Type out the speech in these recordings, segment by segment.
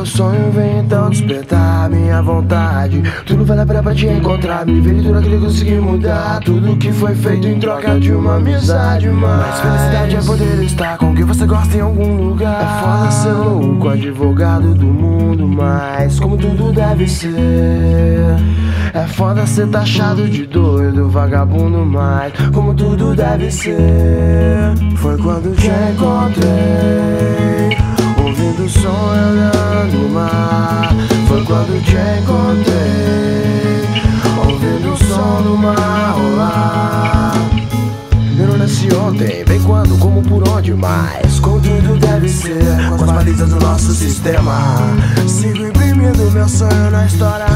belo sonho vem então despertar minha vontade. Tudo vale a pena pra te encontrar. Me ver tudo aquilo que consegui mudar. Tudo que foi feito em troca de uma amizade. Mas felicidade é poder estar com quem você gosta em algum lugar. É foda ser louco, advogado do mundo. Mas como tudo deve ser. É foda ser taxado de doido, vagabundo. Mas como tudo deve ser. Foi quando te encontrei Ouvindo o som e olhando o mar. Foi quando te encontrei Ouvindo o som do mar rolar. Eu nasci ontem, bem quando, como por onde Mas como tudo deve ser Com as balizas do nosso sistema. Sigo imprimindo meu sonho na história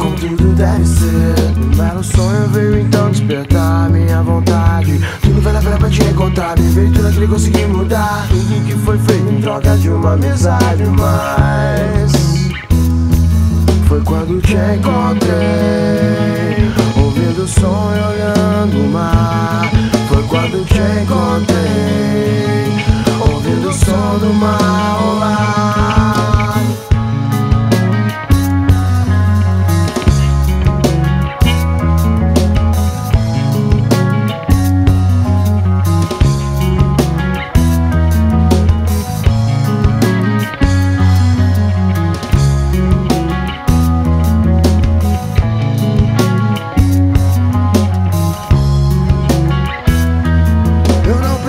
Como tudo deve ser. Um belo sonho veio então despertar minha vontade. Tudo vale a pena pra te encontrar tudo aquilo que consegui mudar foi feito em troca de uma amizade Mas Foi quando te encontrei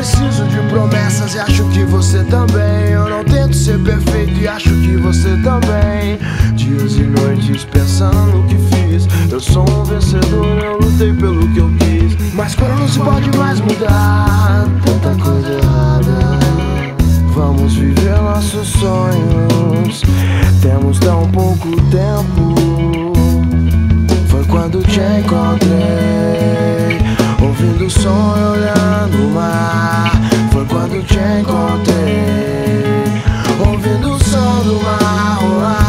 preciso de promessas e acho que você também. Eu não tento ser perfeito e acho que você também. Dias e noites pensando no que fiz. Eu sou um vencedor, eu lutei pelo que eu quis. Mas quando não se pode mais mudar, tanta coisa errada. Vamos viver nossos sonhos. Temos tão pouco tempo. Foi quando te encontrei Ouvindo o som do mar rolar